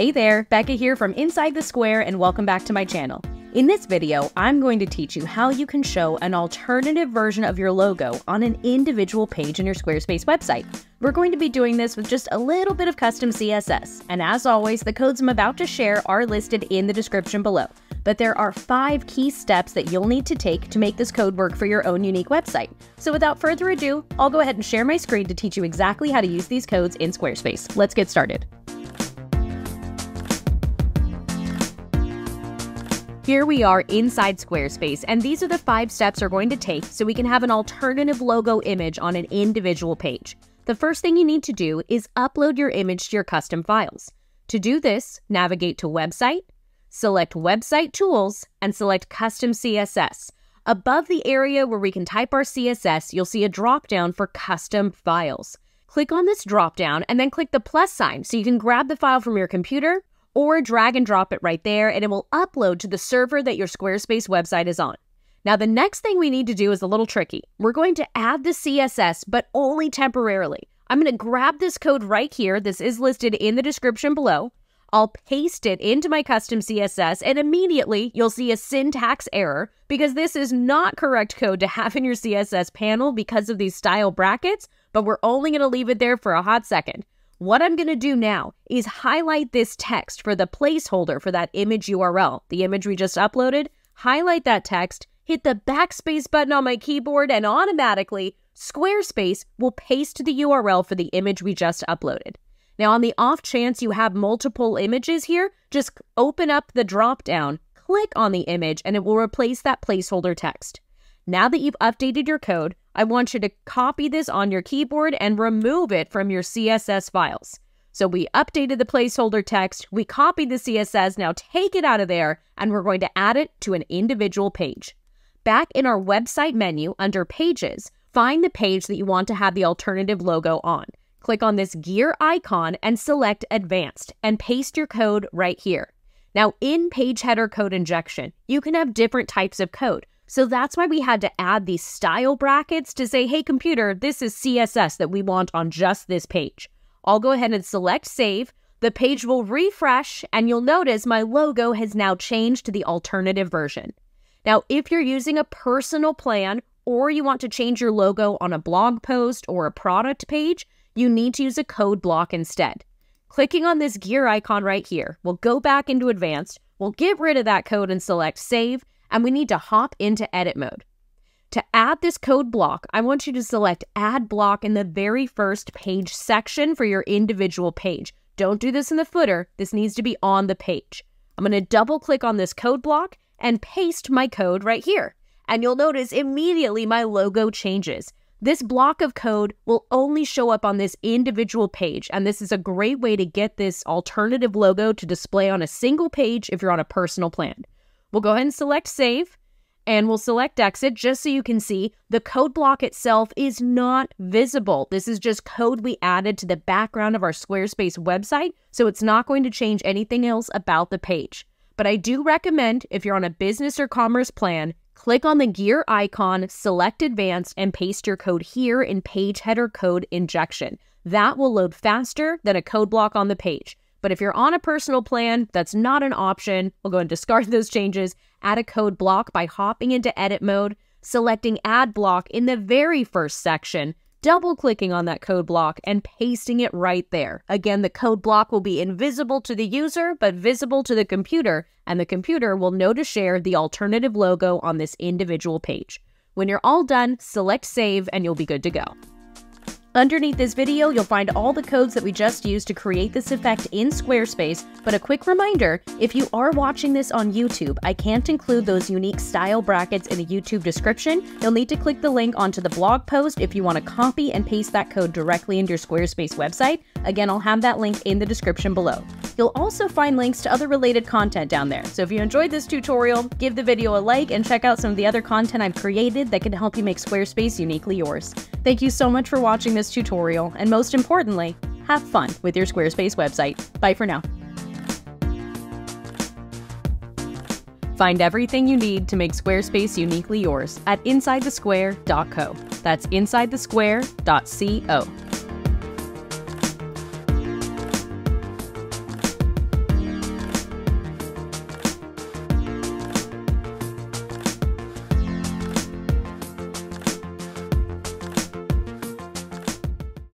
Hey there, Becca here from Inside the Square and welcome back to my channel. In this video, I'm going to teach you how you can show an alternative version of your logo on an individual page in your Squarespace website. We're going to be doing this with just a little bit of custom CSS, and as always, the codes I'm about to share are listed in the description below. But there are five key steps that you'll need to take to make this code work for your own unique website. So without further ado, I'll go ahead and share my screen to teach you exactly how to use these codes in Squarespace. Let's get started. Here we are inside Squarespace, and these are the five steps we're going to take so we can have an alternative logo image on an individual page. The first thing you need to do is upload your image to your custom files. To do this, navigate to Website, select Website Tools, and select Custom CSS. Above the area where we can type our CSS, you'll see a drop-down for Custom Files. Click on this drop-down and then click the plus sign so you can grab the file from your computer or drag and drop it right there and it will upload to the server that your Squarespace website is on. Now, the next thing we need to do is a little tricky. We're going to add the CSS, but only temporarily. I'm going to grab this code right here. This is listed in the description below. I'll paste it into my custom CSS, and immediately you'll see a syntax error because this is not correct code to have in your CSS panel because of these style brackets, but we're only going to leave it there for a hot second. What I'm going to do now is highlight this text for the placeholder for that image URL, the image we just uploaded, highlight that text, hit the backspace button on my keyboard, and automatically Squarespace will paste the URL for the image we just uploaded. Now, on the off chance you have multiple images here, just open up the drop down, click on the image, and it will replace that placeholder text. Now that you've updated your code, I want you to copy this on your keyboard and remove it from your CSS files. So we updated the placeholder text, we copied the CSS, now take it out of there, and we're going to add it to an individual page. Back in our website menu under Pages, find the page that you want to have the alternative logo on. Click on this gear icon and select Advanced and paste your code right here. Now, in page header code injection, you can have different types of code. So that's why we had to add these style brackets to say, hey, computer, this is CSS that we want on just this page. I'll go ahead and select save. The page will refresh, and you'll notice my logo has now changed to the alternative version. Now, if you're using a personal plan or you want to change your logo on a blog post or a product page, you need to use a code block instead. Clicking on this gear icon right here, we'll go back into advanced, we'll get rid of that code and select save, and we need to hop into edit mode. To add this code block, I want you to select add block in the very first page section for your individual page. Don't do this in the footer. This needs to be on the page. I'm going to double click on this code block and paste my code right here. And you'll notice immediately my logo changes. This block of code will only show up on this individual page, and this is a great way to get this alternative logo to display on a single page if you're on a personal plan. We'll go ahead and select save and we'll select exit just so you can see the code block itself is not visible. This is just code we added to the background of our Squarespace website, so it's not going to change anything else about the page. But I do recommend if you're on a business or commerce plan, click on the gear icon, select advanced, and paste your code here in page header code injection. That will load faster than a code block on the page. But if you're on a personal plan, that's not an option. We'll go and discard those changes, add a code block by hopping into edit mode, selecting add block in the very first section, double clicking on that code block and pasting it right there. Again, the code block will be invisible to the user, but visible to the computer, and the computer will know to share the alternative logo on this individual page. When you're all done, select save and you'll be good to go. Underneath this video, you'll find all the codes that we just used to create this effect in Squarespace, but a quick reminder, if you are watching this on YouTube, I can't include those unique style brackets in the YouTube description. You'll need to click the link onto the blog post if you want to copy and paste that code directly into your Squarespace website. Again, I'll have that link in the description below. You'll also find links to other related content down there, so if you enjoyed this tutorial, give the video a like and check out some of the other content I've created that can help you make Squarespace uniquely yours. Thank you so much for watching this tutorial, and most importantly, have fun with your Squarespace website. Bye for now. Find everything you need to make Squarespace uniquely yours at InsideTheSquare.co. That's InsideTheSquare.co.